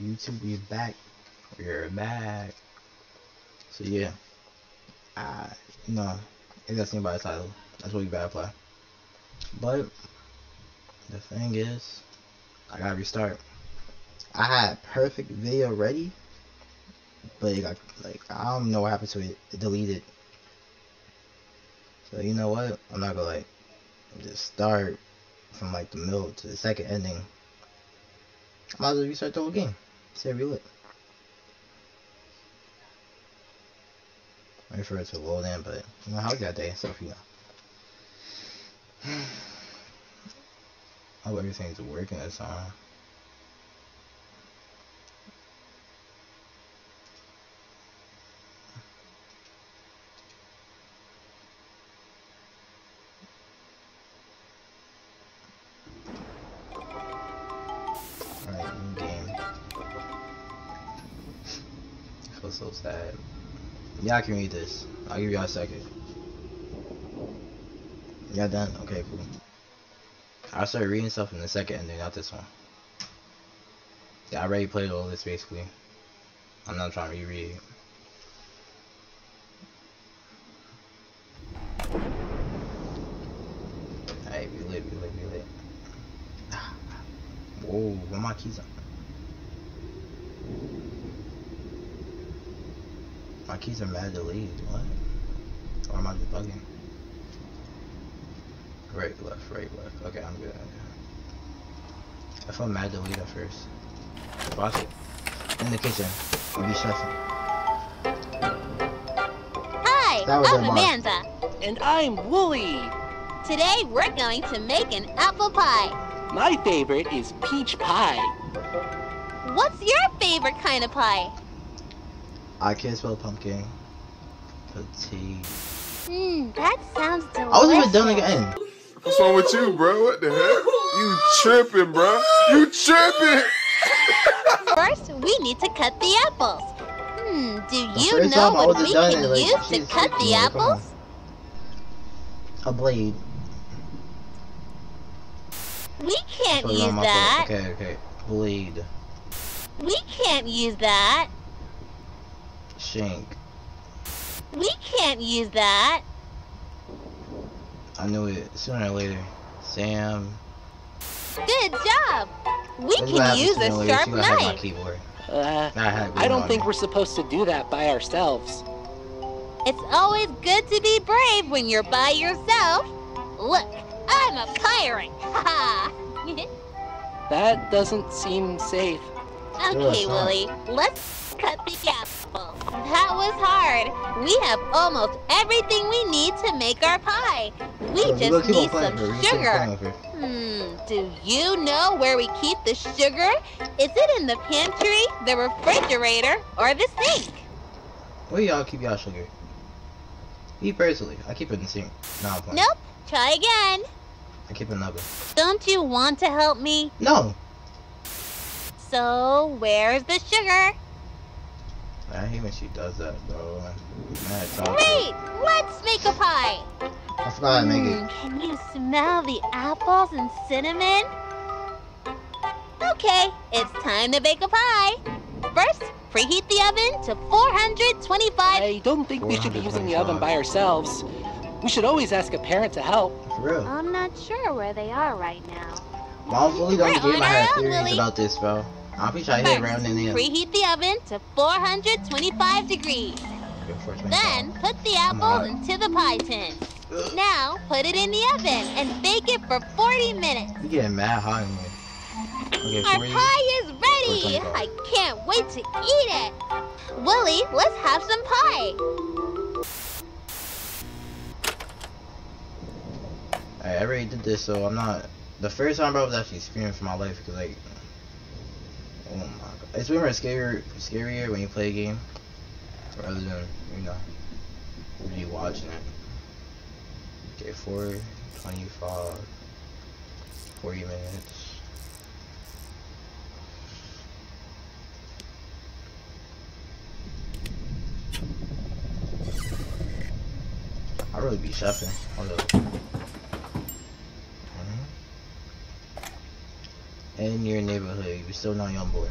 YouTube, we back. We're back. So yeah, I no, it got seen by the title. That's what we gotta play. But the thing is, I gotta restart. I had perfect video ready, but it got like I don't know what happened to it. It deleted. So you know what? I'm not gonna like just start from like the middle to the second ending. I might as well restart the whole game. We lit. Wait for it to load in, but you know how that day, so if you know. I hope everything's working this time. I can read this. I'll give y'all a second. Y'all done? Okay, cool. I'll start reading stuff in the second ending, not this one. Yeah, I already played all this basically. I'm not trying to reread. Alright, we lit, we lit, we lit. Whoa, where my keys at? Keys are mad delayed, what? Or am I just bugging? Right, left, right, left. Okay, I'm good. I'm good. I felt mad delayed at first. Watch it. In the kitchen. I'll be stressing. Hi, I'm. Amanda. And I'm Wooly. Today we're going to make an apple pie. My favorite is peach pie. What's your favorite kind of pie? I can't spell pumpkin. Petite. Hmm, that sounds delicious. I wasn't even done again. What's wrong with you, bro? What the heck? You tripping, bro? You tripping? First, we need to cut the apples. Hmm, do you know time what we can it, like, use to cut the me, come on. apples? A blade. We can't Put use that. Okay, okay. Blade. We can't use that. Shank. We can't use that. I knew it sooner or later. Sam. Good job. We This can use a later. sharp She gonna hack my knife. Uh, I I don't think me. we're supposed to do that by ourselves. It's always good to be brave when you're by yourself. Look, I'm a pirate. Ha That doesn't seem safe. Okay. Wooly, let's cut the apple. That was hard. We have almost everything we need to make our pie. We just need some for her. We're gonna keep on sugar. playing with her. Hmm, do you know where we keep the sugar? Is it in the pantry, the refrigerator, or the sink? Where y'all keep y'all sugar? Me personally, I keep it in the sink. Nah, Nope. Try again. I keep it in the oven. Don't you want to help me? No! So, where's the sugar? I hate when she does that, bro. I'm mad toxic. Great! Let's make a pie! I forgot how to make it. Mm, Can you smell the apples and cinnamon? Okay, it's time to bake a pie. First, preheat the oven to 425. I don't think we should be using the oven by ourselves. We should always ask a parent to help. For real. I'm not sure where they are right now. Mom fully don't We're game on I had theories Wooly. about this, bro. I'm pretty sure I hit in the preheat the oven to 425 degrees. Then, put the apples hot. into the pie tin. Now, put it in the oven and bake it for 40 minutes. You getting mad hot in here. Okay, Our pie is ready! I can't wait to eat it! Wooly, let's have some pie! Alright, I already did this, so I'm not. The first time, bro, was actually screaming for my life because, like, oh my god, it's way more scarier, scarier when you play a game rather than you know really watching it. Okay, four, 25, 40 minutes. I really be chefing. in your neighborhood. You're still not young boy.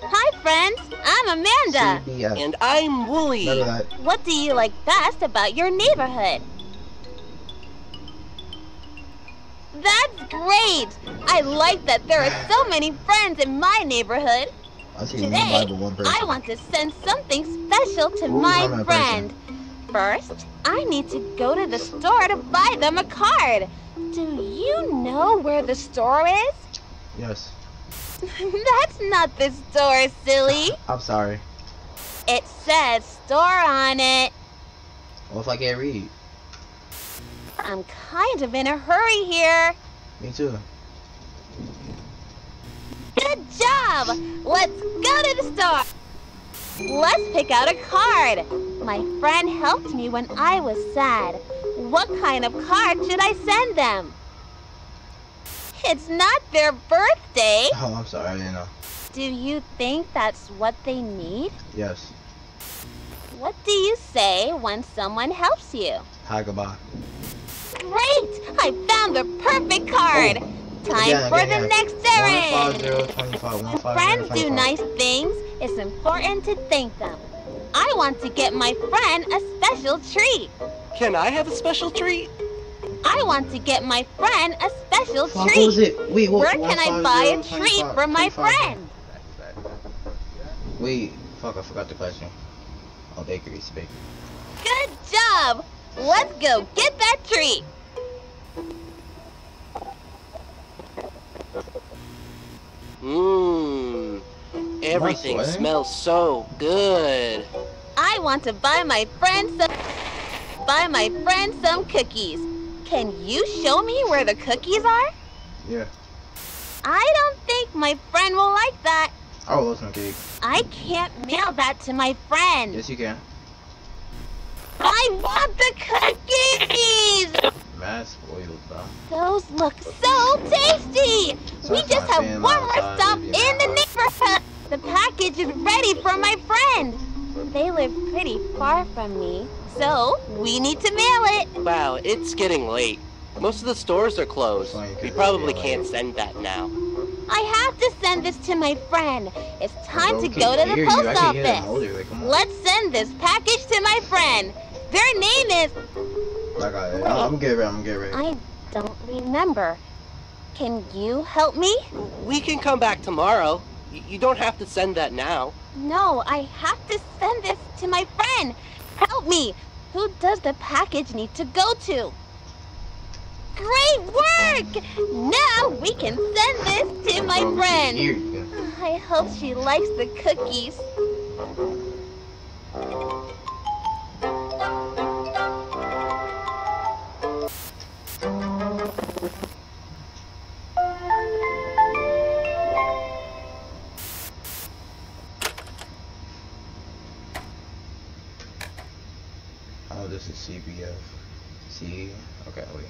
Hi, friends. I'm Amanda. And I'm Wooly. What do you like best about your neighborhood? That's great! I like that there are so many friends in my neighborhood. Today, I want to send something special to Ooh, my friend. First, I need to go to the store to buy them a card. Do you know where the store is? Yes. That's not the store, silly. I'm sorry. It says store on it. What if I can't read? I'm kind of in a hurry here. Me too. Good job! Let's go to the store. Let's pick out a card. My friend helped me when I was sad. What kind of card should I send them? It's not their birthday. Oh, I'm sorry. I didn't know. Do you think that's what they need? Yes. What do you say when someone helps you? Hi, goodbye. Great! I found the perfect card. Oh. Time Again, for again, the again. next errand. 15025, When friends do nice things, it's important to thank them. I want to get my friend a special treat. Can I have a special treat? I want to get my friend a special Fuck, what was treat. it? Wait, what? Where can I buy a treat for my friend? Wait, fuck, I forgot the question. Oh, bakeries, bakery. Good job. Let's go get that treat. Mmm. Everything sweating? Eh? smells so good. I want to buy my friend some buy my friend some cookies. Can you show me where the cookies are? Yeah. I don't think my friend will like that. Oh, love some cake. I can't mail that to my friend. Yes, you can. I want the cookies! Mad spoiled, bro. Those look so tasty! So we just have one more stop in the know. neighborhood. The package is ready for my friend. They live pretty far from me, so we need to mail it. Wow, it's getting late. Most of the stores are closed. We probably can't send that now. I have to send this to my friend. It's time to go to the hear you. I post can't hear them office. older, like, come on. Let's send this package to my friend. Their name is I got it. I'm, I'm gonna get ready. I'm gonna ready. I don't remember. Can you help me? We can come back tomorrow. You don't have to send that now. No, I have to send this to my friend. Help me. Who does the package need to go to? Great work! Now we can send this to my Bro, we can friend. hear you. I hope she likes the cookies. Oh, this is CBF. C. Okay, wait.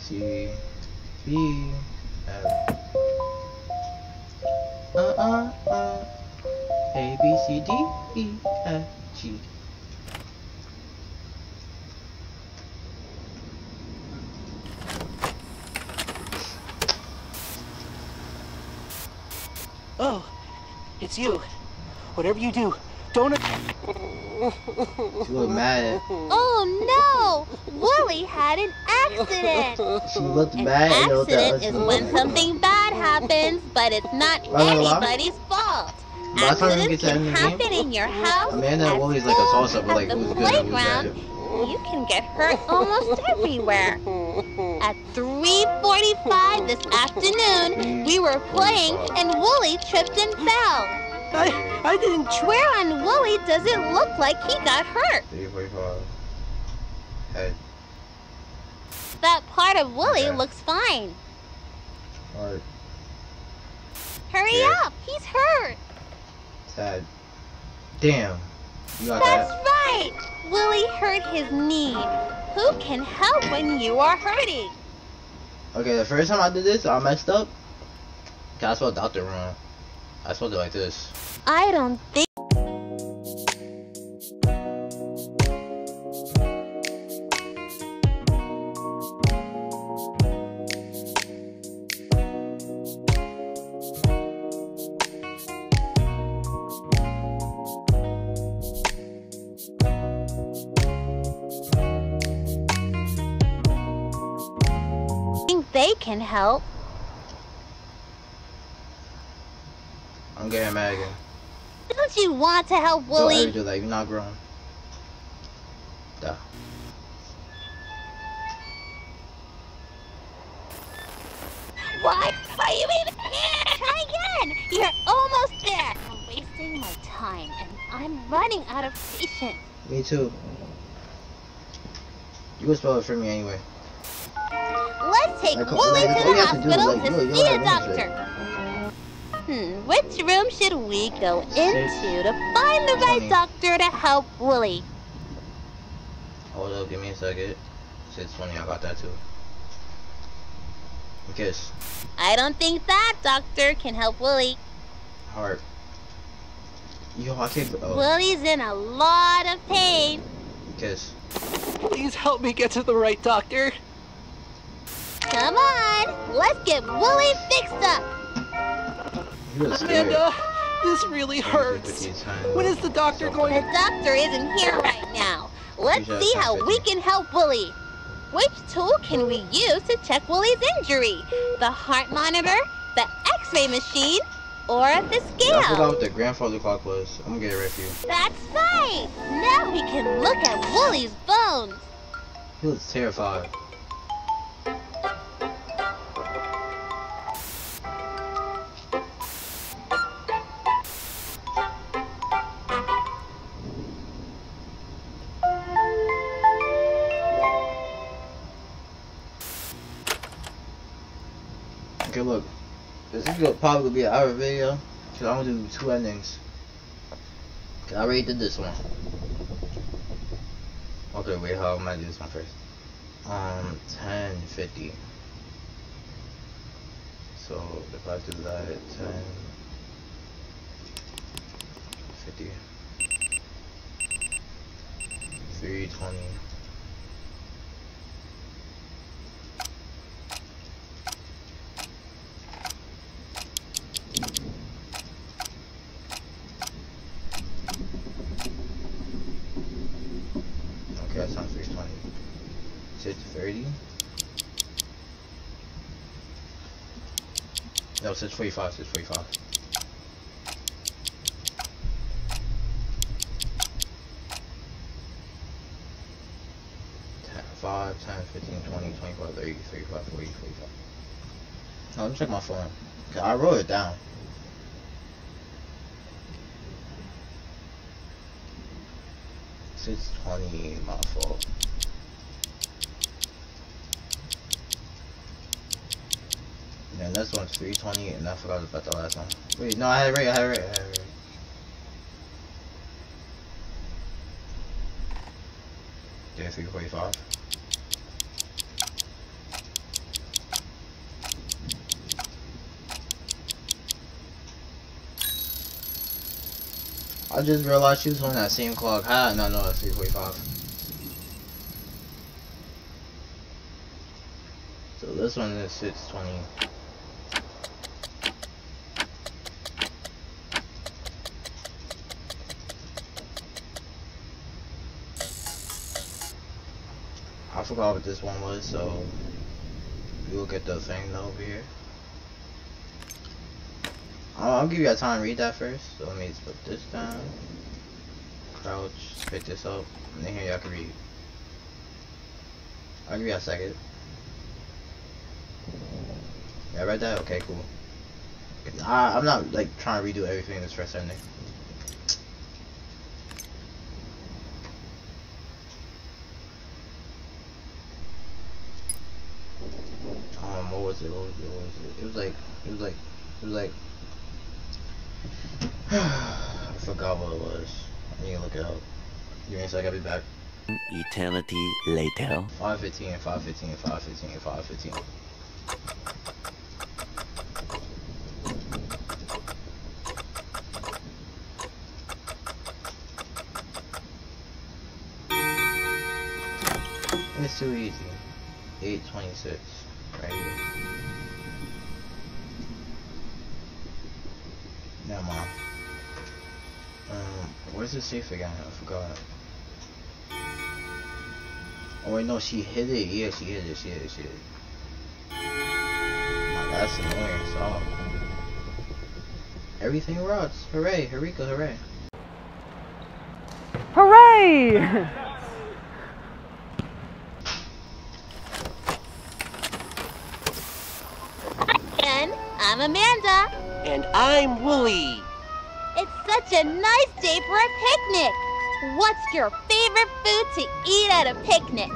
C. B. F. Uh uh uh. A B C D E F G. Oh, it's you. Whatever you do, don't. She looked mad. Oh no! Wooly had an accident. She looked An mad. and accident us. is when something bad happens, but it's not Am anybody's fault. Last time we Accidents get to can happen game, in your house, Amanda at Wooly's like a school, toss-up, but at like the who's good and who's playground. bad. You can get hurt almost everywhere. At 3.45 this afternoon, we were playing and Wooly tripped and fell. I, I didn't try. Where on Wooly does it look like he got hurt? Three, four, five. That part of Wooly Okay. looks fine. Heart. Hurry Yeah. up, he's hurt. Sad. Damn. You got That's that? right. Wooly hurt his knee. Who can help when you are hurting? Okay, the first time I did this, I messed up. 'Cause I spelled doctor wrong. I suppose it like this. I don't think. they can help. Want to help Don't ever Wooly? do that. You're not grown. Duh. Why are you even here? Try again. You're almost there. I'm wasting my time, and I'm running out of patience. Me too. You can spell it for me anyway. Let's take Like, Wooly like, to the to hospital like, to you know, you see a doctor. Which room should we go into to find the right doctor to help Wooly? Hold up, give me a second. Shit's funny, I got that too. Kiss. I don't think that doctor can help Wooly. Heart. Yo, I can't. Oh, Wooly's in a lot of pain. kiss. Please help me get to the right doctor. Come on, let's get Wooly fixed up. You was scared. Amanda, this really hurts. When is the doctor going? The doctor isn't here right now. Let's see how we can help Wooly. Which tool can we use to check Wooly's injury? The heart monitor, the x-ray machine, or the I forgot what the grandfather clock was. I'm gonna get it right for you. That's right! Now we can look at Wooly's bones. He looks terrified. Is gonna be an hour video. Cause I'm gonna do two endings. I already did this one. Okay, wait, how am I do this one first? Um, 1050. So, if I do that, 10, 50, 320. Okay, that's not 320. 630? No, 645, 645. Ten, 5, 10, 15, 20, 25, 30, 35, 40, 45. No, let me check my phone. I wrote it down. Six twenty, my fault. Man, this one's 320 and I forgot about the last one. Wait, no, I had it right, I had it right, I had it right. Yeah, 345. I just realized she was on that same clock. How did I not know that's 345? So this one is 620. Forgot what this one was, so we will get the thing over here. I'll, I'll give you a time to read that first. So let me put this down. Crouch, pick this up, and then here y'all can read. I'll give you a second. Yeah, I read that? Okay, cool. I, I'm not like trying to redo everything in this first ending. Um, what was it? What was it? What was it? It was like, it was like, it was like. I forgot what it was. I need to look it up. Give me a sec, I'll be back. Eternity later. 515, 515, 515, 515. It's too easy. 826. Right here. Where's the safe again? I forgot. Oh wait, no, she hit it. Yeah, she hit it. She hit it. She hit it. That's annoying. So everything rots. Hooray, Eureka, hooray. Hooray! And I'm Amanda. And I'm Wooly. It's such a nice day for a picnic. What's your favorite food to eat at a picnic?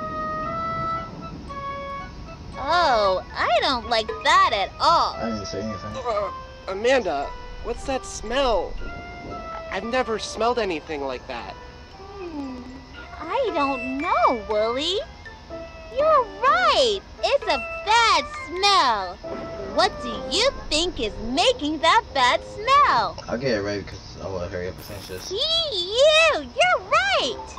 Oh, I don't like that at all. I didn't say anything. Uh, Amanda, what's that smell? I've never smelled anything like that. Hmm, I don't know, Wooly. You're right. It's a bad smell. What do you think is making that bad smell? I'll get it right because I want to hurry up and finish this. You! You're right!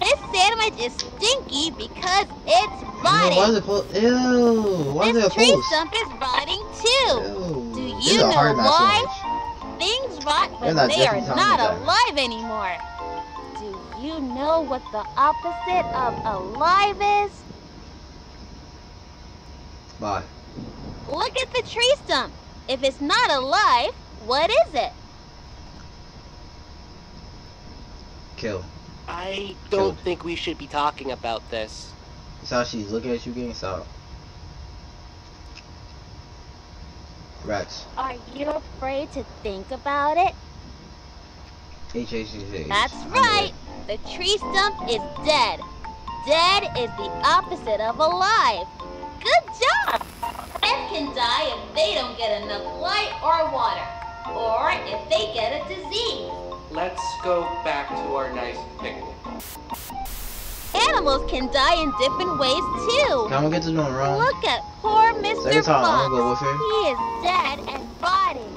This sandwich is stinky because it's No, rotting. why is it close? Ew. Why is this it tree close? stump is rotting too. Ew. Do is you know why? sandwich. Things rot when they are not alive anymore. Do you know what the opposite of alive is? Bye. Look at the tree stump. If it's not alive, what is it? Kill. I don't Killed. think we should be talking about this. That's how she's looking at you getting shot. Rats. Are you afraid to think about it? H H H H. That's right. The tree stump is dead. Dead is the opposite of alive. Good job! Plants can die if they don't get enough light or water, or if they get a disease. Let's go back to our nice picnic. Animals can die in different ways too. Can we get this one wrong? Look at poor Mr. Second time, I'm Fox. gonna go with her. He is dead and rotting.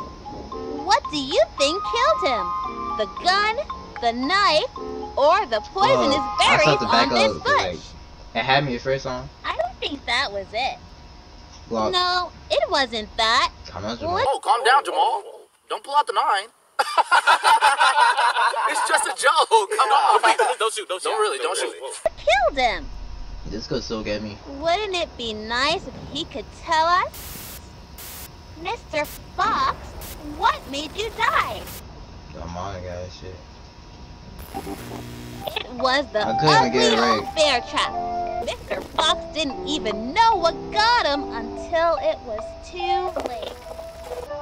What do you think killed him? The gun, the knife, or the poison Uh, is I buried still back on this up, 'cause, like, bush? It had me the first time. I don't think that was it. Well, No, it wasn't that. come on, Jamal. Oh, calm down, Jamal. Don't pull out the nine. It's just a joke. Come on. Don't shoot. Don't shoot. Don't really. Don't shoot. Killed him. This could still get me. Wouldn't it be nice if he could tell us? Mr. Fox, what made you die? Come on, guys, shit. It was the ugly get old bear trap. Mr. Fox didn't even know what got him until it was too late.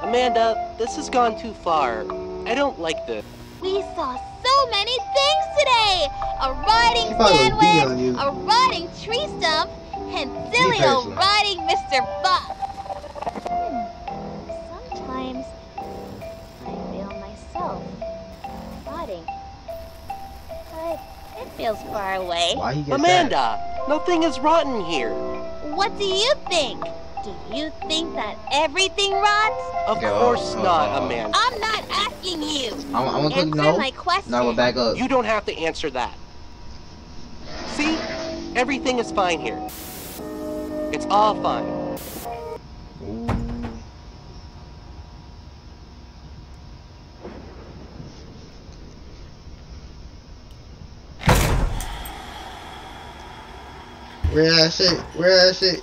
Amanda, this has gone too far. I don't like this. We saw so many things today! A rotting She probably was beating on sandwich, a rotting tree stump, and silly old personally. rotting Mr. Fox. Hmm. Sometimes I feel myself rotting. But it feels far away. Why he get Amanda, nothing is rotten here. What do you think? Do you think that everything rots? Of Go, course uh, not, Amanda. I'm not asking you. I'm, I'm gonna click Answer no. my question. Now I'm back up. You don't have to answer that. See? Everything is fine here. It's all fine. Ooh. Where that shit? Where that shit?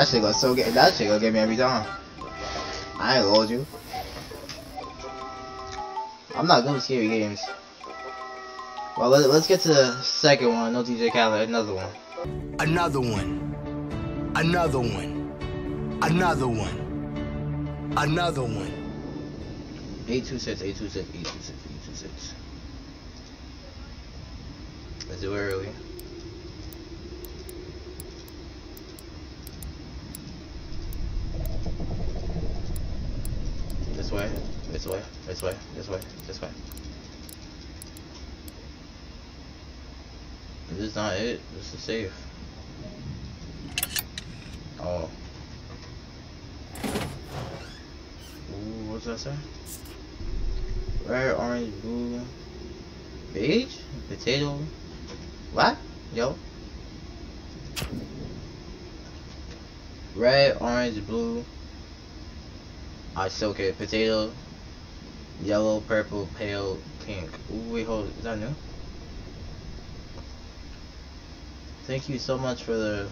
That shit gonna so get that shit gonna get me every time. I ain't hold you. I'm not good with scary games. Well, let, let's get to the second one. No DJ Khaled, another one. Another one. Another one. Another one. Another one. 826, 826, 826, 826. Let's do it early. This way, this way, this way, this way, this way. This is not it. This is safe. Oh. Ooh, what's that say? Red, orange, blue, beige, potato. What? Yo. Red, orange, blue. I soak it. Potato. Yellow, purple, pale, pink. Ooh, wait, hold. Is that new? Thank you so much for the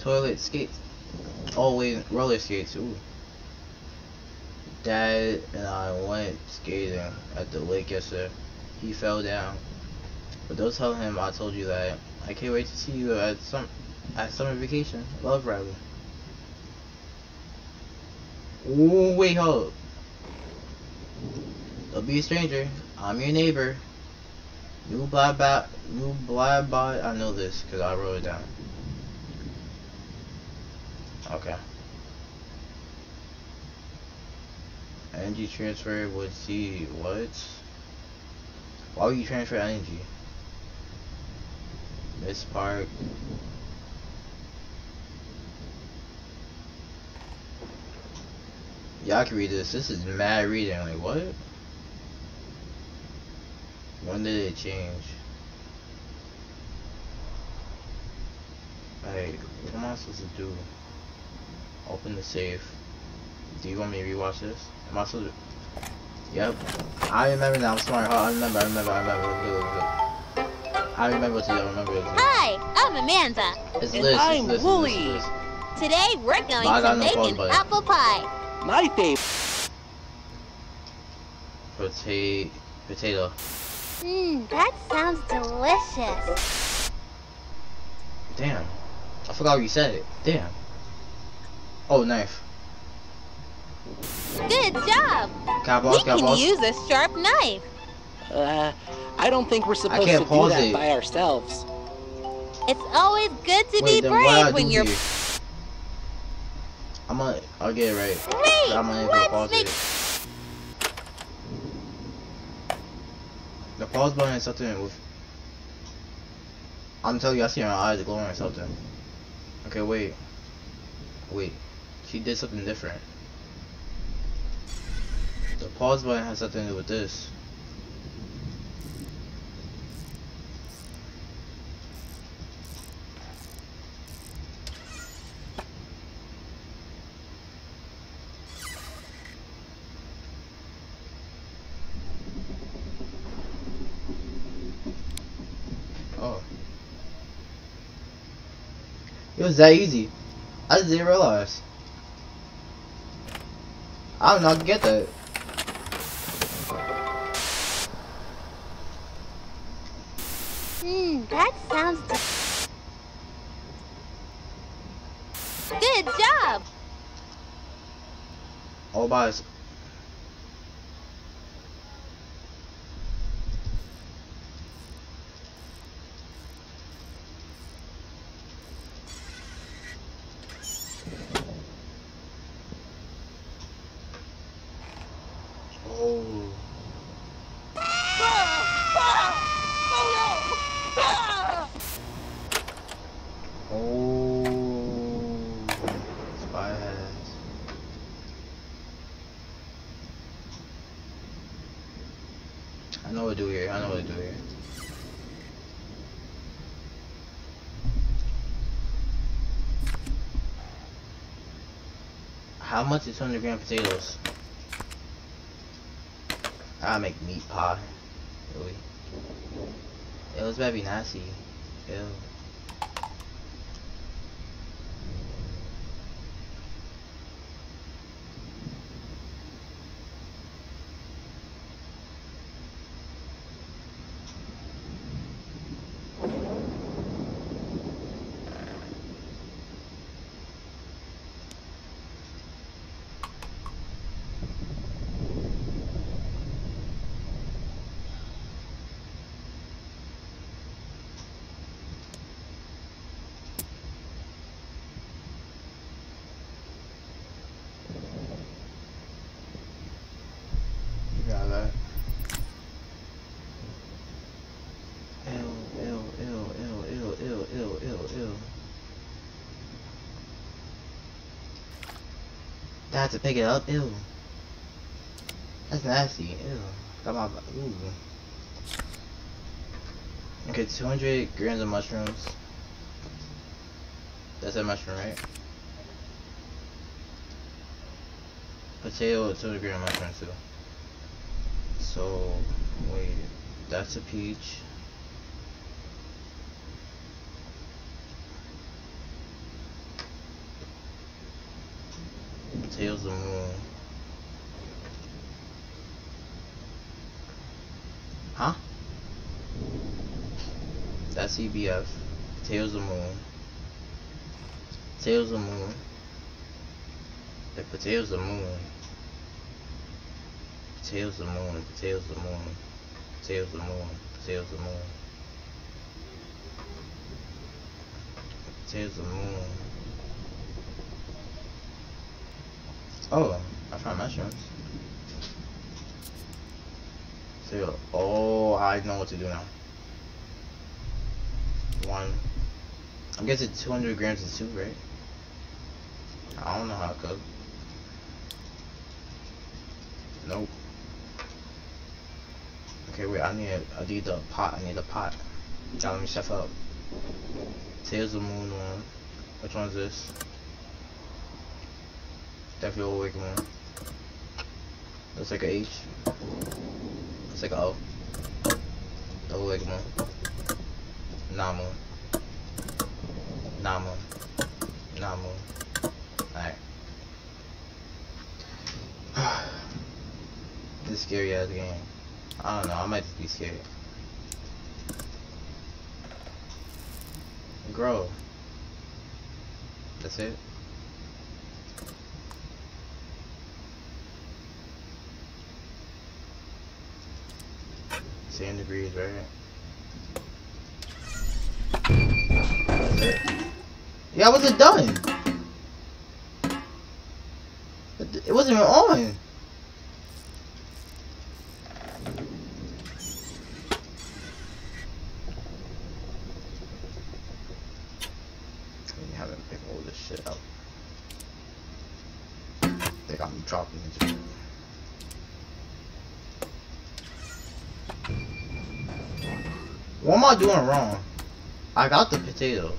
toilet skates. Oh wait, roller skates. Ooh. Dad and I went skating at the lake yesterday. He fell down. But don't tell him I told you that. I can't wait to see you at some at summer vacation. Love Riley. Ooh, wait, hold. Don't be a stranger. I'm your neighbor. New blah blah new blah blah. I know this because I wrote it down. Okay. Energy transfer would see what? Why would you transfer energy? This part. Yeah, I can read this. This is mad reading. Like what? When did it change? Like, what am I supposed to do? Open the safe. Do you want me to rewatch this? Am I supposed to? Yep. I remember now. I'm smart. I remember. I remember. I remember. Let's do it, let's do it. I remember what to do. I remember what to do. Hi, I'm Amanda. It's And Liz. I'm Liz, Wooly. Today we're going I to make an apple pie. My favorite. Potato. Potato. Mmm, that sounds delicious. Damn. I forgot you said it. Damn. Oh, knife. Good job. Can I We pause? Can I use a sharp knife. Uh, I don't think we're supposed to do that it. by ourselves. It's always good to Wait, be then what I brave when you're you? I'm gonna. I'll get it right. Great. I'm gonna go pause it. The pause button is something with. I'm telling you, I see her eyes glowing or something. Okay, wait. Wait. She did something different. The pause button has something to do with this. Was that easy. I just didn't realize. I did not get that. Mmm, that sounds de- Good job. All by us. Oh. Oh. Spy has. I know what to do here. I know what to do here. How much is 200 gram potatoes? I'll make meat pie. Really? It was better be nasty. Ew. Yeah, that. Ew, ew, ew, ew, ew, ew, ew. I have to pick it up? Ew. That's nasty. Ew. Got my. Ooh. Okay, 200 grams of mushrooms. That's a mushroom, right? Potato, 200 grams of mushrooms too. So, wait, that's a peach. Tails of moon. Huh? That's EBF. Tails of moon. Tails of moon. The potatoes of moon. Potatoes of moon. Potatoes of moon. Potatoes of moon. Potatoes of moon. Potatoes of moon. Oh, I found mushrooms. So, oh, I know what to do now. One. I'm guessing 200 grams of soup, right? I don't know how to cook. Nope. Okay, wait, I need a, I need a pot, I need a pot. Now let me chef up. Of the moon one. Which one's this? Definitely old wicked one. Looks like a H. Looks like a O. Old wicked one. Namu. Namu. Namu. Alright. this scary ass game. I don't know, I might just be scared. Grow. That's it. Ten degrees, right? Yeah, I done. It it wasn't even on. We haven't picked all this shit up. They got me dropping into it. What am I doing wrong? I got the potato.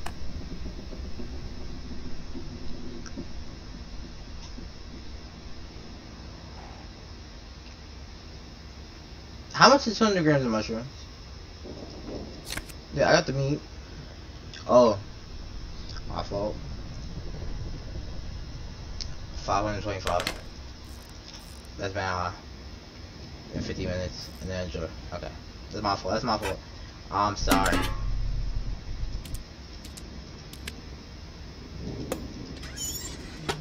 How much is 200 grams of mushrooms? Yeah, I got the meat. Oh. My fault. 525. That's been. In 50 minutes. And then enjoy. Okay. That's my fault. That's my fault. I'm sorry.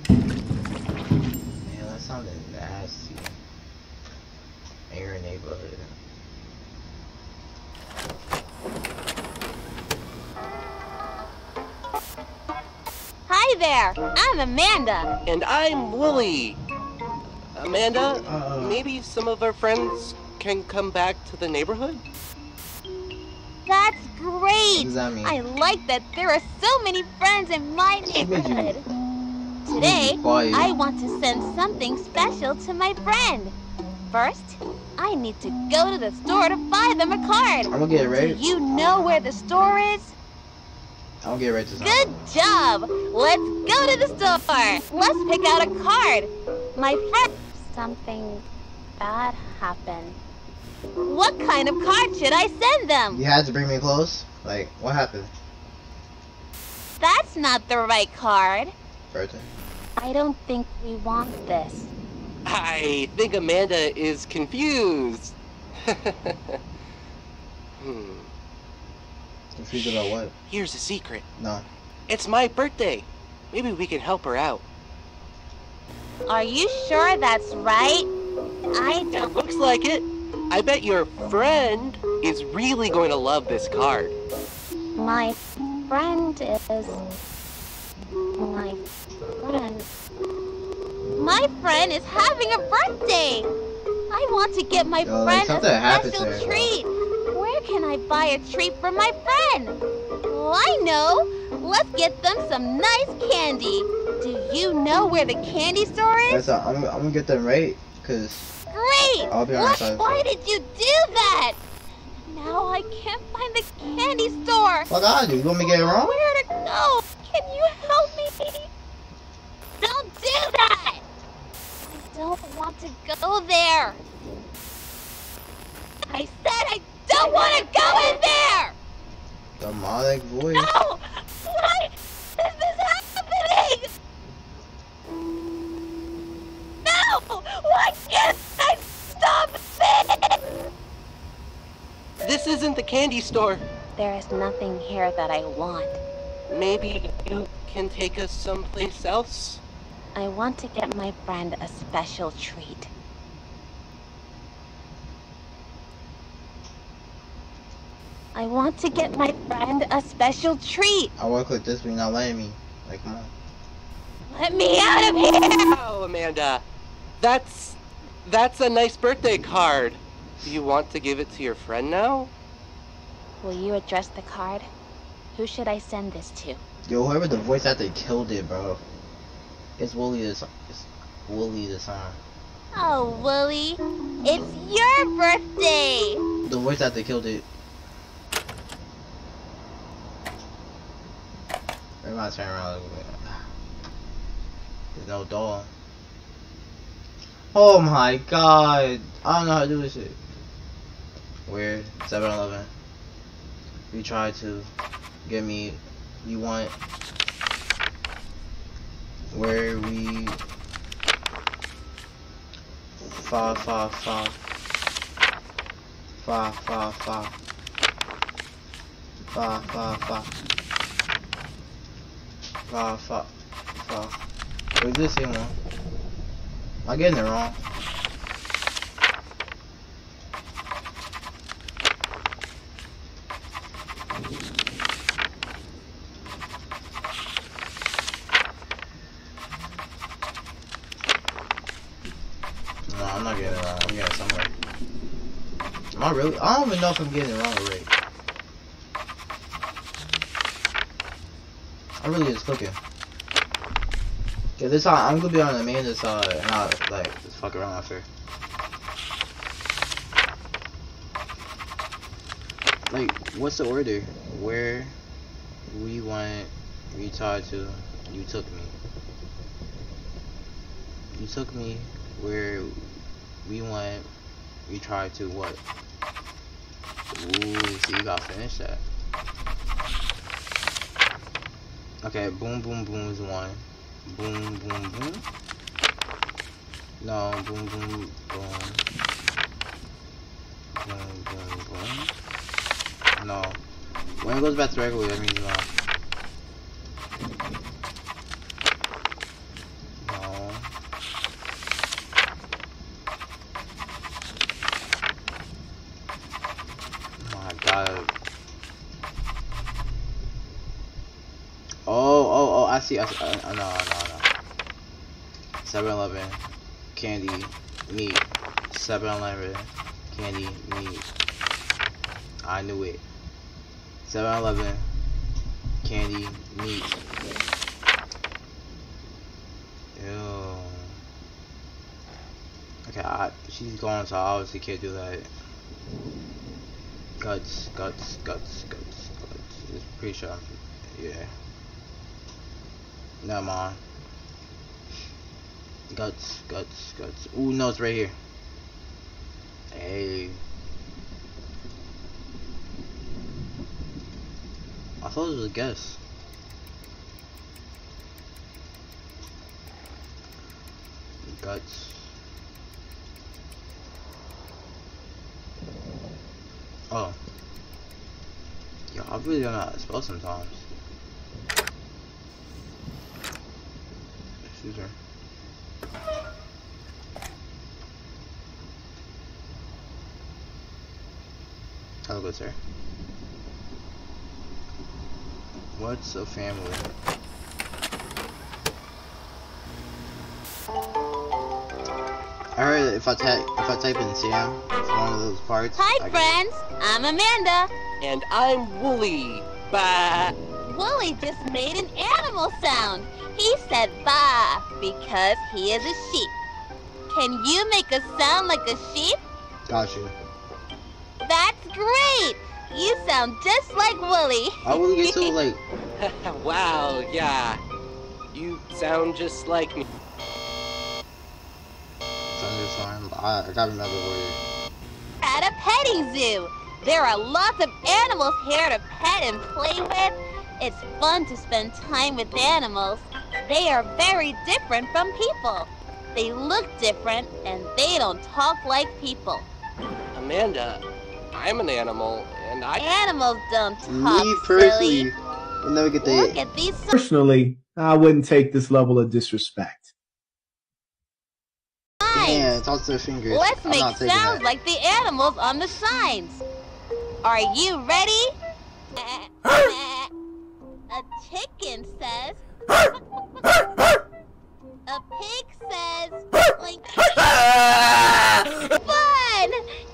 Man, that sounded nasty. In your neighborhood. Hi there, I'm Amanda. And I'm Wooly. Amanda, Uh. maybe some of our friends can come back to the neighborhood? Great. does that mean? I like that there are so many friends in my neighborhood. Today. I want to send something special to my friend. First, I need to go to the store to buy them a card. I'm gonna get it Do you know where the store is? I'm gonna get right this time. Good job! Let's go to the store! Let's pick out a card! My friend... Something bad happened. What kind of card should I send them? You had to bring me close? Like, what happened? That's not the right card. Burton? I don't think we want this. I think Amanda is confused. hmm. Confused about what? Here's a secret. No. It's my birthday. Maybe we can help her out. Are you sure that's right? I It don't... looks like it. I bet your friend is really going to love this card. My friend is... My friend... My friend is having a birthday! I want to get my Yo, friend a something happened to special treat! Where can I buy a treat for my friend? Well, I know! Let's get them some nice candy! Do you know where the candy store is? That's I'm, I'm gonna get them right, cause Great! I'll be on Why- Why did you do that? Now I can't find the candy store! what I do? You want me to get it wrong? Where to go? Can you help me? Don't do that! I don't want to go there. I said I don't want to go in there! Demonic voice. No! Why is this happening? No! Why can't I stop it? This isn't the candy store. There is nothing here that I want. Maybe you can take us someplace else? I want to get my friend a special treat. I want to get my friend a special treat. I want to click this, but you're not letting me. Like, come on. Let me out of here! Oh, Amanda. That's... That's a nice birthday card. Do you want to give it to your friend now? Will you address the card? Who should I send this to? Yo, whoever the voice actor killed it, bro. It's Wooly this. It's Wooly this time. Oh, Wooly, it's your birthday! The voice actor killed it. Where am I turn around? There's no door. Oh my god! I don't know how to do this shit. Weird. 7 Eleven. You tried to get me. You want. Where we. Fa fa fa. Fa fa fa. Fa fa fa. Fa fa fa. Wait, this one. Am I getting it wrong? No, I'm not getting it wrong. I'm getting it somewhere. Am I really? I don't even know if I'm getting it wrong already. I really just clicking. Yeah, this I'm gonna be on Amanda's side and not like just fuck around after. Like, what's the order? Where we went, we tried to, you took me. You took me where we went, we tried to what? Ooh, you gotta finish that. Okay, boom, boom, boom is one. Boom, boom, boom. No, boom, boom, boom. Boom, boom, boom. No. When it goes back to regular, that means no. My god. Oh, I see, I uh, no, no, no. 7-Eleven, candy, meat. 7-Eleven, candy, meat. I knew it. 7-Eleven, candy, meat. Ew. Okay, I, she's gone, so I obviously can't do that. Guts, guts, guts, guts, guts. It's pretty sure I'm, yeah. Never mind. Guts, guts, guts. Ooh, no, it's right here. Hey. I thought it was a guess. Guts. Oh. Yo, I really don't know how to spell sometimes. Excuse her. Hello. What's a family? I heard if I type if I type in Sam, it's one of those parts. I Hi, can- friends. I'm Amanda. And I'm Wooly. Bah. Wooly just made an animal sound. He said ba because he is a sheep. Can you make a sound like a sheep? Got you. That's great. You sound just like Wooly. I will get to like wow, yeah. You sound just like me. thunderstorm. but I, I gotta remember where. At a petting zoo. There are lots of animals here to pet and play with. It's fun to spend time with animals. They are very different from people. They look different and they don't talk like people. Amanda, I'm an animal, and I. Animals don't talk, Me personally silly. will never get Look the at these. Personally, I wouldn't take this level of disrespect. yeah, toss their fingers. Let's I'm make sounds that. like the animals on the signs. Are you ready? A chicken says. A pig says. Like. Fun!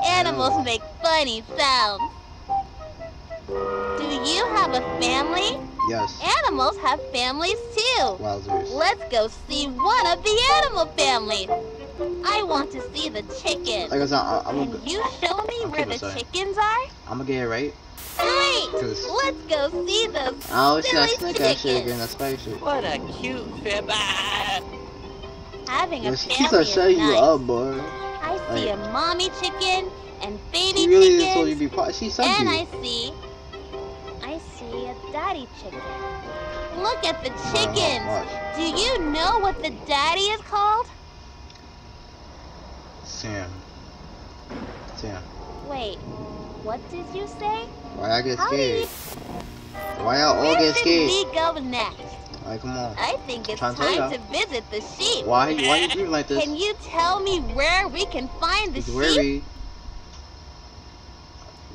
Animals make funny sounds. Do you have a family? Yes. Animals have families too. Wowzers. Let's go see one of the animal families. I want to see the chicken. Like I said, I, I'm Can gonna, you show me I'll where the it saying. chickens are? I'm gonna get it right. Great! 'Cause- Let's go see those oh, I always see that silly snake ass shit chickens. again. Spider shit. What a cute fib. Ah! Having a family is shutting you nice. up, boy. I see a mommy chicken and baby She really just told you chickens, to be quiet. She and. I see, I see a daddy chicken. Look at the oh, chickens. Do you know what the daddy is called? Sam. Sam. Wait, what did you say? Why I get How scared? Why y'all all Where get should scared? we go next? Like, come on. I think it's time ya. to visit the sheep. Why, why you breathing like this? Can you tell me where we can find the It's sheep? worried.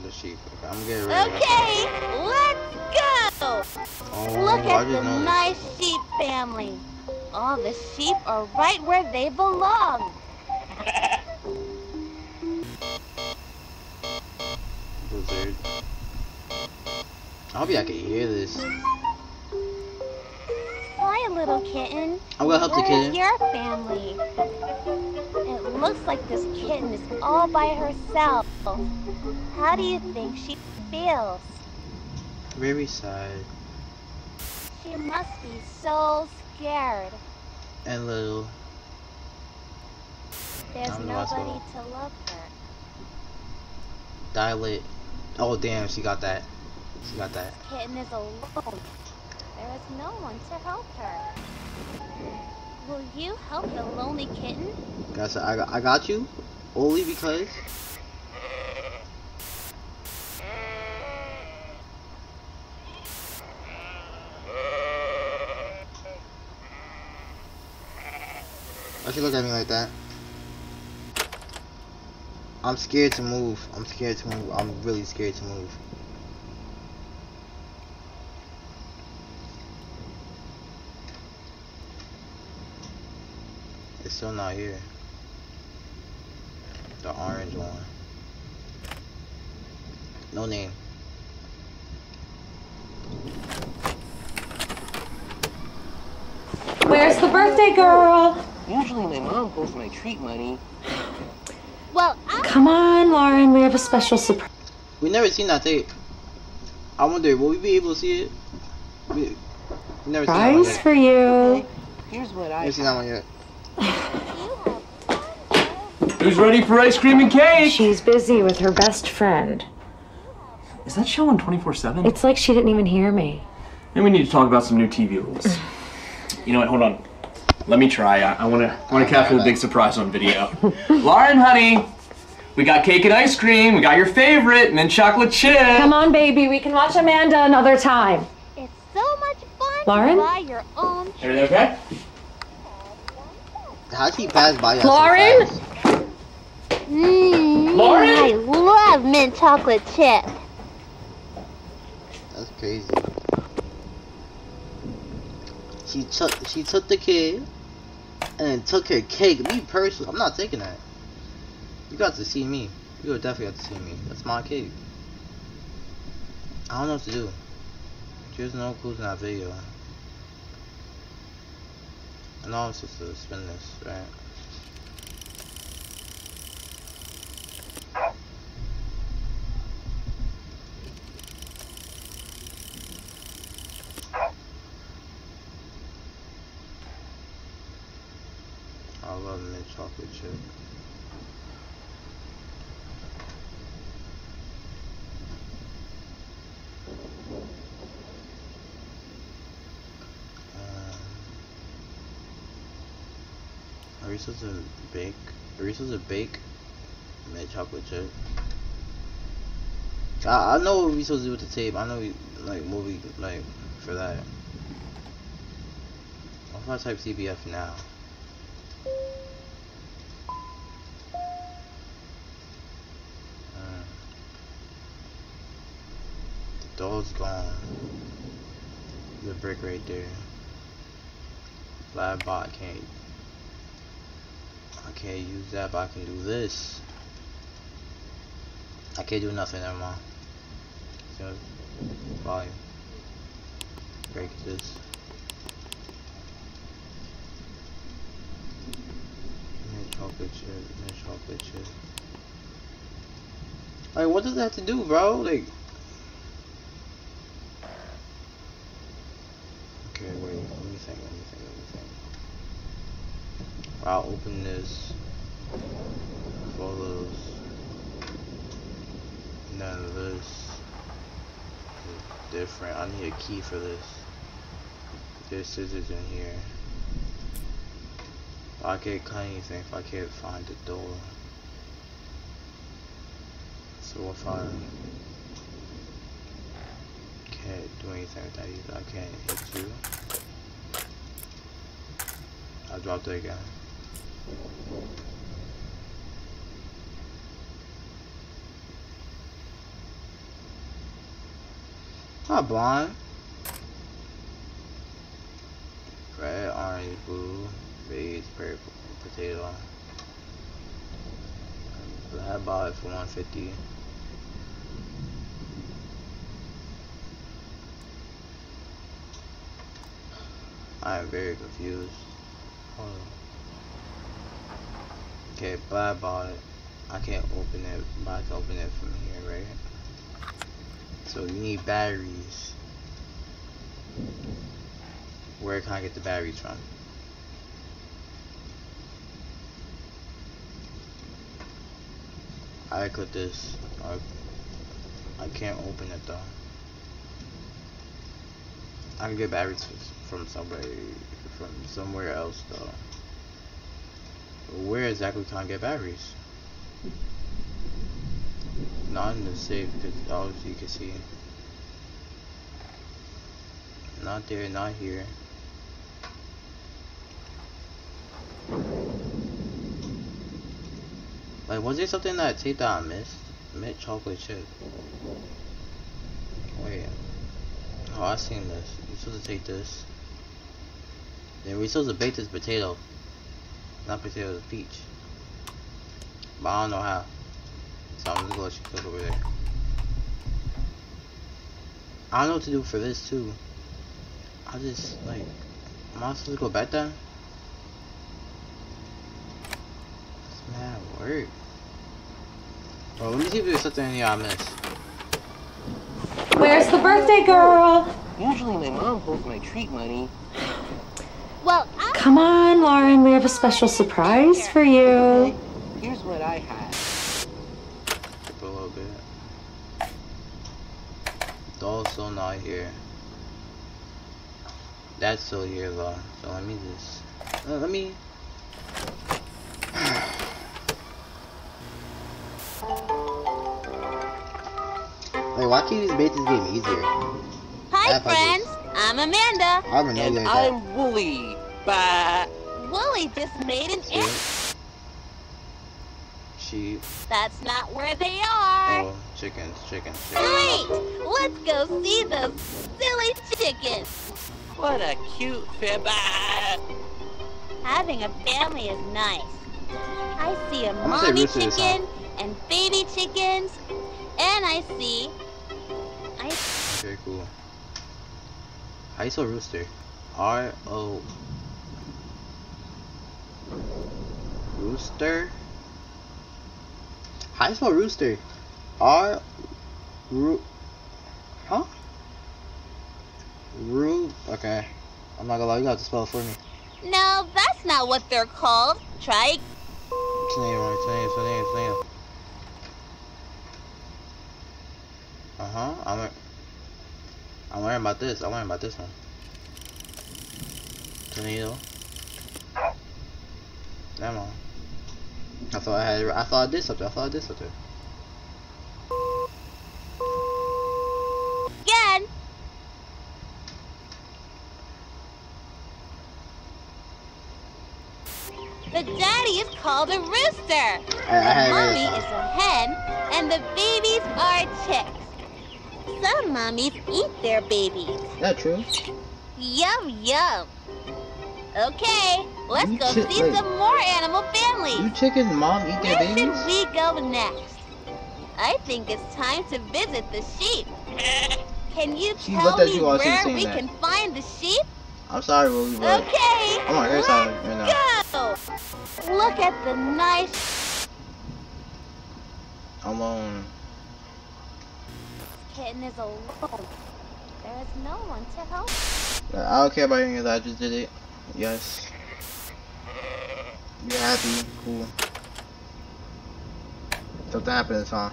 The sheep. Okay, I'm gonna get it right. Okay, let's go. Oh, Look at the know this. nice sheep family. All the sheep are right where they belong. Blizzard. I hope y'all can hear this. Hi, little kitten. I'm gonna help the Where's kitten. your family? It looks like this kitten is all by herself. How do you think she feels? Very sad She must be so scared. and little. There's I'm nobody to love her. Dilate. Oh damn, she got that. She got that. Kitten is alone. There is no one to help her. Will you help the lonely kitten? Guys, I got, I got you. Only because. Why she look at me like that? I'm scared to move. I'm scared to move. I'm really scared to move. It's still not here. The orange one. No name. Where's the birthday girl? Usually my mom holds my treat money. Well, I'm Come on, Lauren, we have a special surprise. We never seen that tape. I wonder, will we be able to see it? We, we never seen that one yet. for you. Here's what I. Never seen that one yet. Who's ready for ice cream and cake? She's busy with her best friend. Is that show on 24 7? It's like she didn't even hear me. Then we need to talk about some new TV rules. you know what? Hold on. Let me try. I, I want to want to capture the big surprise on video. Lauren, honey, we got cake and ice cream. We got your favorite, mint chocolate chip. Come on, baby, we can watch Amanda another time. It's so much fun Lauren? to buy your own. Everything okay? How'd she pass by us Lauren? So fast? Mmm, Lauren? I love mint chocolate chip. That's crazy. She took she took the kid and took her cake. Me personally, I'm not taking that. You got to see me. You would definitely got to see me. That's my cake. I don't know what to do. There's no clues in that video. I know I'm supposed to spin this, right? I love mint chocolate. chocolate chip. Supposed to bake? Supposed to bake mint chocolate chip? I, I know what we supposed to do with the tape. I know we, like movie like for that. What if I type CBF now? Uh, the doll's gone. The brick right there. Flat bot can't. Can't use that, but I can do this. I can't do nothing, never mind. So, volume. Break this. Chocolate chip, mint chocolate chip. Like, what does that have to do, bro? Like, okay, wait, let me think, let me think, let me think. I'll open this. Photos. None of this is different. I need a key for this. There's scissors in here. I can't cut anything if I can't find the door. So if I can't do anything with that either, I can't hit you. I dropped it again. Not blind. Red, orange, blue, beige, purple, potato. I bought it for 150. I am very confused. Okay, but I bought it. I can't open it, but I can open it from here, right? So you need batteries. Where can I get the batteries from? I click this. I, I can't open it though. I can get batteries from somebody from somewhere else though. Where exactly can I get batteries? Not in the safe because obviously you can see. Not there, not here. Like, was there something that tape that I missed? Mint chocolate chip. Oh, Wait. Oh, I seen this. You're supposed to take this. Then we're supposed to bake this potato. Not potato, the peach. But I don't know how. So I'm just gonna let you click over there. I don't know what to do for this too. I just like am I supposed to go back there? It's mad work. Well, let me see if there's something in here I missed. Where's the birthday girl? Usually my mom holds my treat money. Well, I Come on, Lauren, we have a special surprise for you. Here's what I had. Skip a little bit. Doll's still not here. That's still here though. So let me just uh, let me. Wait, why can't these make this game easier? Hi, friends. I'm Amanda. I don't know And you like that. I'm Wooly. Bah. Wooly just made an See? ant. Sheep. That's not where they are. Oh, chickens, chickens, chickens. Great! Let's go see those silly chickens. What a cute fib. Ah. Having a family is nice. I see a mommy chicken and baby chickens, and I see. I Okay, cool. You spell rooster? R O. Rooster. How you spell rooster? R. Roo. Huh? Roo. Okay. I'm not gonna lie. You got to spell it for me. no, that's not what they're called. Try Snail, snail, snail, snail. Uh huh. I'm. I'm learning about this. I'm learning about this one. Tornado. No, I thought I had. I thought I did something. I thought I did something. Again. The daddy is called a rooster. I, I The mommy is a hen, and the babies are chicks. Some mummies eat their babies. Is that true? Yum yum. Okay, let's You go see wait. some more animal families. You chickens, mom eat their Where should we go next? I think it's time to visit the sheep. Can you She tell me you while she was where we that. can find the sheep? I'm sorry, Willie, but Okay, I'm on her side right now. let's go. Look at the nice alone. kitten is alone. There is no one to help. I don't care about any of that. I just did it. Yes. You're happy. Cool. Something happened this time.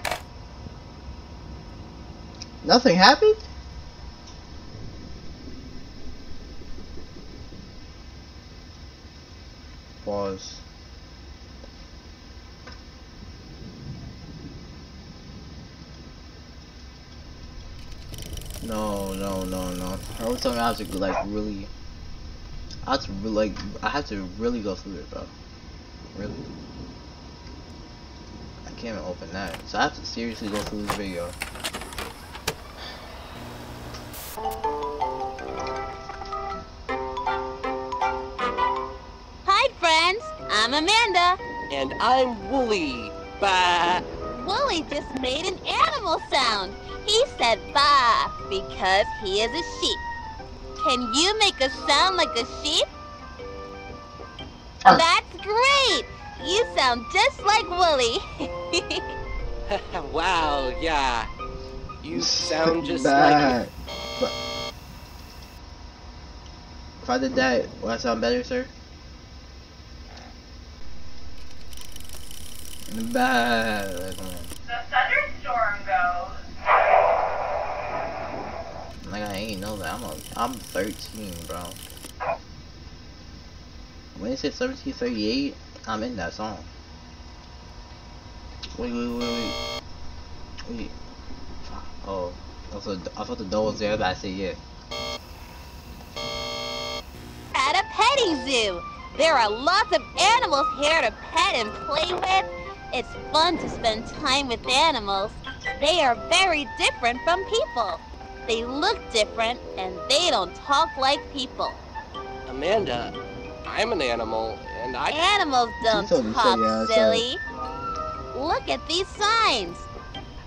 Nothing happened? Pause. No, no, no, no. I was telling me I have to like really. I have to like I have to really go through it, bro. Really. I can't even open that, so I have to seriously go through this video. Hi, friends. I'm Amanda. And I'm Wooly. Bah. Wooly just made an animal sound. He said ba because he is a sheep. Can you make a sound like a sheep? Arr. That's great. You sound just like Wooly. wow, yeah. You sound just like Bad. But if I did that, will I sound better, sir? Bad. Like, come on. The thunderstorm goes. Like I ain't know that. I'm a, I'm 13, bro. When it said 1738, I'm in that song. Wait, wait, wait, wait. Wait. Oh, I thought, I thought the door was there, but I said yeah. At a petting zoo. There are lots of animals here to pet and play with. It's fun to spend time with animals. They are very different from people. They look different and they don't talk like people. Amanda. I'm an animal, and I. Animals don't told you uh, so, talk, yeah, I saw silly. Look at these signs.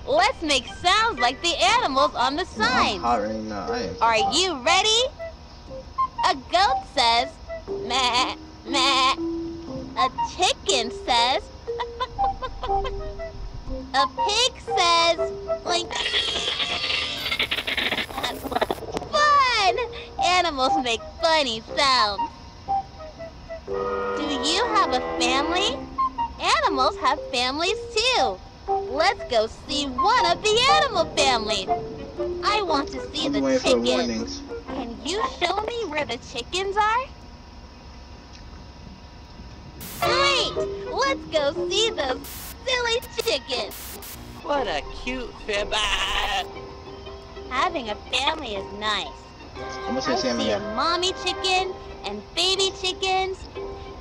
Let's make sounds like the animals on the No, I'm signs. hot right now. I am. so Are hot. you ready? A goat says, meh, meh. A chicken says, a pig says, like, fun! Animals make funny sounds. Do you have a family? Animals have families too. Let's go see one of the animal families. I want to see I'm the waiting for the chickens. Can you show me where the chickens are? Great! Let's go see those silly chickens. What a cute fib. Ah. Having a family is nice. I'm gonna say I Sam see a mommy chicken and baby chickens,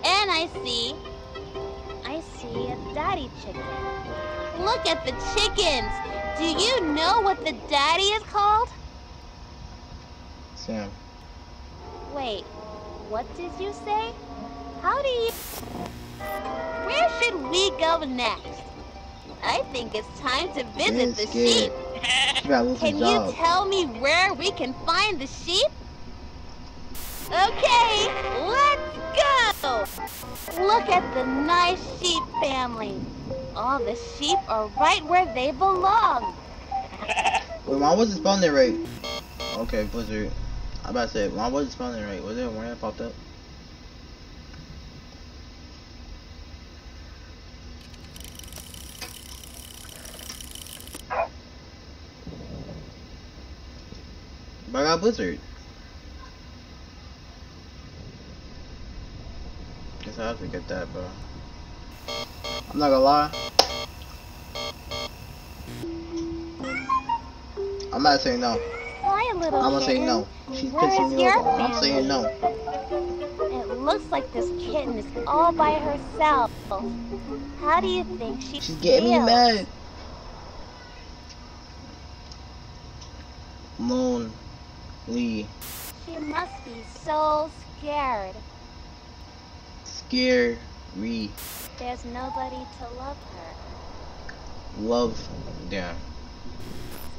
and I see, I see a daddy chicken. Look at the chickens. Do you know what the daddy is called? Sam. Wait, what did you say? How do you... Where should we go next? I think it's time to visit the sheep. You gotta lose Can you tell me where we can find the sheep? Okay, let's go! Look at the nice sheep family. All the sheep are right where they belong. Wait, why was it spelling right? Okay, Blizzard. I about to say, why was it spelling right? Was there a warning popped up? But I got Blizzard. Guess I have to get that, bro. I'm not gonna lie. I'm not saying no. Little I'm gonna say no. She's Where pissing me off. I'm saying no. It looks like this kitten is all by herself. How do you think she She's getting me feels? mad. Lonely. She must be so scared. Scary. There's nobody to love her. Love. Damn.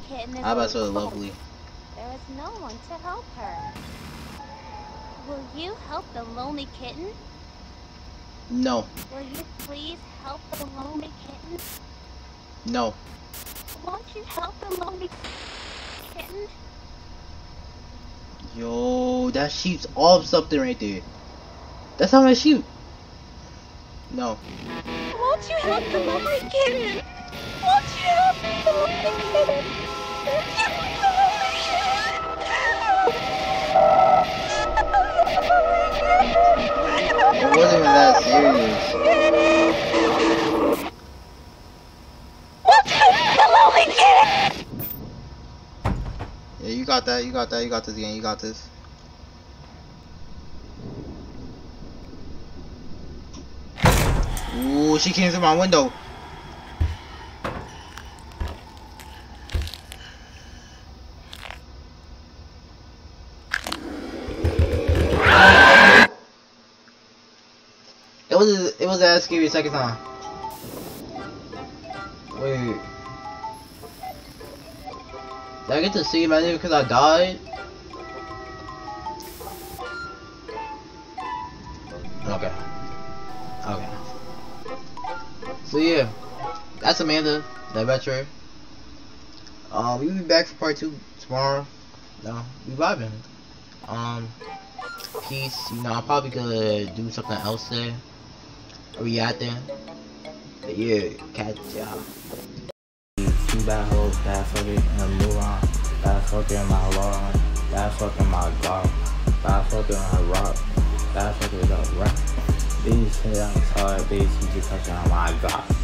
This kitten is How about so lovely? There is no one to help her. Will you help the lonely kitten? No. Will you please help the lonely kitten? No. Won't you help the lonely kitten? Yo, that sheep's off something right there. That's how my sheep. No. Won't you help the lonely kitten? Won't you help the lonely kitten? Won't you help the lonely kitten? It wasn't even that serious. Won't you help the lonely kitten? Yeah, you got that. You got that. You got this game. You got this. Ooh, she came through my window. It was it was that scary second time. Wait. Did I get to see my name because I died? So yeah, that's Amanda, the adventurer. Um, we'll be back for part two tomorrow. No, we vibing. Um, peace. You know, I'm probably gonna do something else there. React there. But yeah, catch y'all. Two bad hoes, bad fucking and move on. Bad fucking my law, bad fucking my glock, bad fucking my rock, bad fucking the rock. These hit outside, these you touching on my glock.